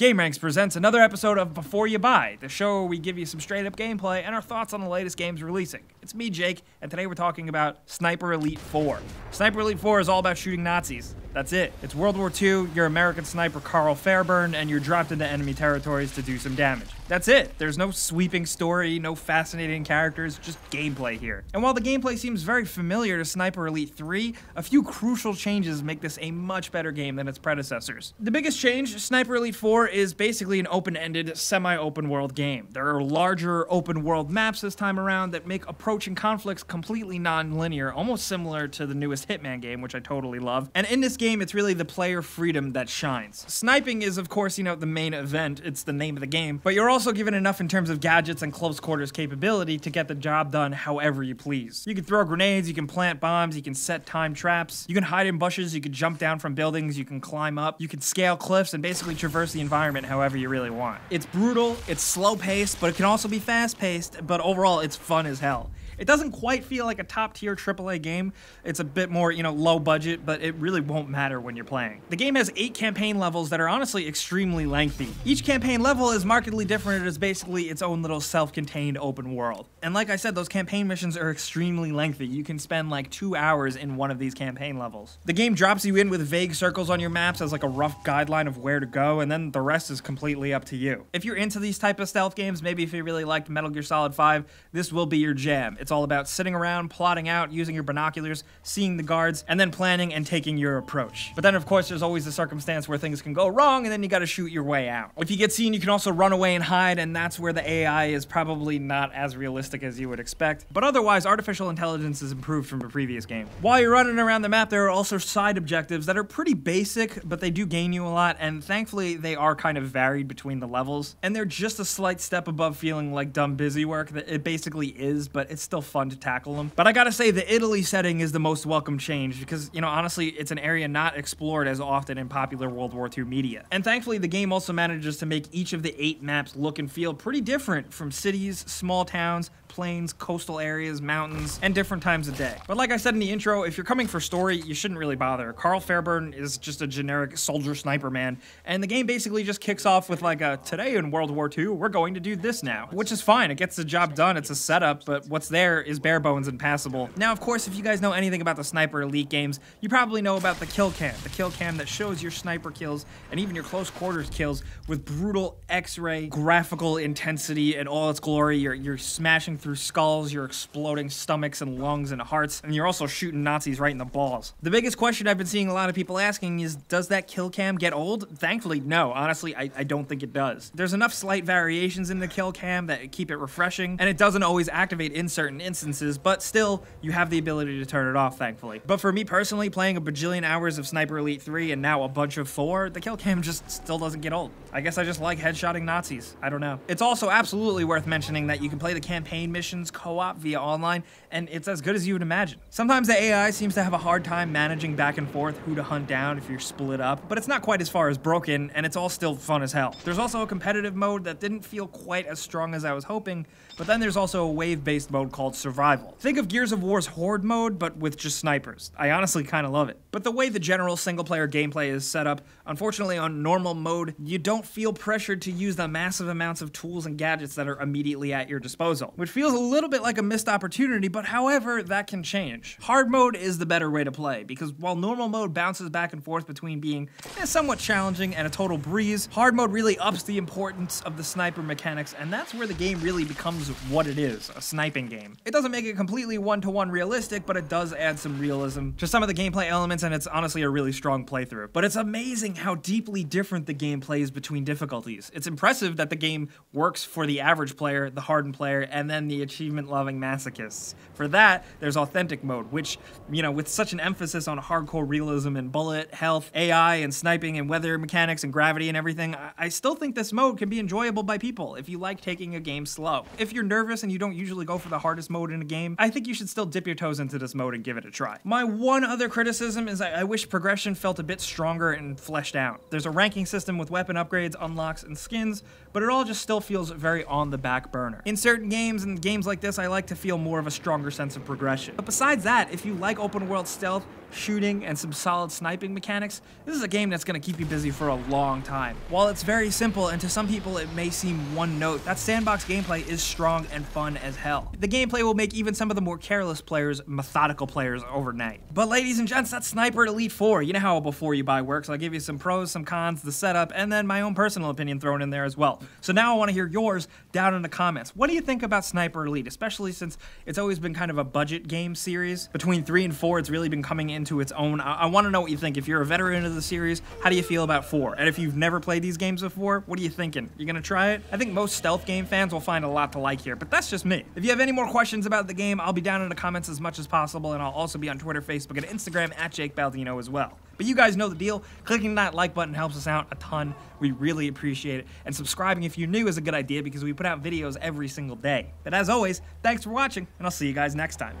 Gameranx presents another episode of Before You Buy, the show where we give you some straight up gameplay and our thoughts on the latest games releasing. It's me, Jake, and today we're talking about Sniper Elite 4. Sniper Elite 4 is all about shooting Nazis. That's it. It's World War II, you're American sniper Karl Fairburne, and you're dropped into enemy territories to do some damage. That's it. There's no sweeping story, no fascinating characters, just gameplay here. And while the gameplay seems very familiar to Sniper Elite 3, a few crucial changes make this a much better game than its predecessors. The biggest change, Sniper Elite 4 is basically an open-ended, semi-open world game. There are larger open world maps this time around that make approaching conflicts completely non-linear, almost similar to the newest Hitman game, which I totally love. And in this game, it's really the player freedom that shines. Sniping is, of course, you know, the main event. It's the name of the game, but you're also given enough in terms of gadgets and close quarters capability to get the job done however you please. You can throw grenades, you can plant bombs, you can set time traps, you can hide in bushes, you can jump down from buildings, you can climb up, you can scale cliffs and basically traverse the environment however you really want. It's brutal, it's slow paced, but it can also be fast paced, but overall it's fun as hell. It doesn't quite feel like a top tier AAA game. It's a bit more, you know, low budget, but it really won't matter when you're playing. The game has eight campaign levels that are honestly extremely lengthy. Each campaign level is markedly different. It is basically its own little self-contained open world. And like I said, those campaign missions are extremely lengthy. You can spend like two hours in one of these campaign levels. The game drops you in with vague circles on your maps as like a rough guideline of where to go, and then the rest is completely up to you. If you're into these type of stealth games, maybe if you really liked Metal Gear Solid 5, this will be your jam. It's all about sitting around, plotting out, using your binoculars, seeing the guards, and then planning and taking your approach. But then, of course, there's always the circumstance where things can go wrong, and then you gotta shoot your way out. If you get seen, you can also run away and hide, and that's where the AI is probably not as realistic as you would expect. But otherwise, artificial intelligence is improved from the previous game. While you're running around the map, there are also side objectives that are pretty basic, but they do gain you a lot, and thankfully, they are kind of varied between the levels. And they're just a slight step above feeling like dumb busy work that it basically is, but it's still fun to tackle them. But I gotta say, the Italy setting is the most welcome change because, you know, honestly, it's an area not explored as often in popular World War II media. And thankfully, the game also manages to make each of the eight maps look and feel pretty different from cities, small towns, plains, coastal areas, mountains, and different times of day. But like I said in the intro, if you're coming for story, you shouldn't really bother. Karl Fairburne is just a generic soldier sniper man, and the game basically just kicks off with like a, today in World War II, we're going to do this now, which is fine. It gets the job done. It's a setup, but what's there is bare bones and passable. Now, of course, if you guys know anything about the Sniper Elite games, you probably know about the kill cam, the kill cam that shows your sniper kills and even your close quarters kills with brutal X-ray graphical intensity and all its glory. You're, you're smashing through skulls, you're exploding stomachs and lungs and hearts, and you're also shooting Nazis right in the balls. The biggest question I've been seeing a lot of people asking is, does that kill cam get old? Thankfully, no. Honestly, I, I don't think it does. There's enough slight variations in the kill cam that keep it refreshing, and it doesn't always activate in certain instances, but still, you have the ability to turn it off, thankfully. But for me personally, playing a bajillion hours of Sniper Elite 3 and now a bunch of 4, the kill cam just still doesn't get old. I guess I just like headshotting Nazis. I don't know. It's also absolutely worth mentioning that you can play the campaign missions co-op via online, and it's as good as you would imagine. Sometimes the AI seems to have a hard time managing back and forth who to hunt down if you're split up, but it's not quite as far as broken, and it's all still fun as hell. There's also a competitive mode that didn't feel quite as strong as I was hoping, but then there's also a wave-based mode called Survival. Think of Gears of War's Horde mode, but with just snipers. I honestly kind of love it. But the way the general single-player gameplay is set up, unfortunately on normal mode, you don't feel pressured to use the massive amounts of tools and gadgets that are immediately at your disposal, which feels a little bit like a missed opportunity, but however, that can change. Hard mode is the better way to play, because while normal mode bounces back and forth between being eh, somewhat challenging and a total breeze, hard mode really ups the importance of the sniper mechanics, and that's where the game really becomes what it is, a sniping game. It doesn't make it completely one-to-one -one realistic, but it does add some realism to some of the gameplay elements, and it's honestly a really strong playthrough. But it's amazing how deeply different the game plays between difficulties. It's impressive that the game works for the average player, the hardened player, and then the achievement-loving masochists. For that, there's authentic mode, which, you know, with such an emphasis on hardcore realism and bullet, health, AI, and sniping, and weather mechanics, and gravity, and everything, I, I still think this mode can be enjoyable by people if you like taking a game slow. If you're nervous and you don't usually go for the hardest mode in a game, I think you should still dip your toes into this mode and give it a try. My one other criticism is I, I wish progression felt a bit stronger and fleshed out. There's a ranking system with weapon upgrades, unlocks, and skins, but it all just still feels very on the back burner. In certain games and games like this, I like to feel more of a stronger sense of progression. But besides that, if you like open world stealth, shooting, and some solid sniping mechanics, this is a game that's going to keep you busy for a long time. While it's very simple, and to some people it may seem one note, that sandbox gameplay is strong and fun as hell. The gameplay will make even some of the more careless players methodical players overnight. But ladies and gents, that's Sniper Elite 4. You know how before you buy works, I'll give you some pros, some cons, the setup, and then my own personal opinion thrown in there as well. So now I want to hear yours down in the comments. What do you think about Sniper Elite, especially since it's always been kind of a budget game series? Between 3 and 4, it's really been coming into its own. I, I want to know what you think. If you're a veteran of the series, how do you feel about 4? And if you've never played these games before, what are you thinking? You gonna try it? I think most stealth game fans will find a lot to like here, but that's just me. If you have any more questions about the game, I'll be down in the comments as much as possible, and I'll also be on Twitter, Facebook, and Instagram at Jake Baldino as well. But you guys know the deal. Clicking that like button helps us out a ton. We really appreciate it. And subscribing if you're new is a good idea because we put out videos every single day. But as always, thanks for watching, and I'll see you guys next time.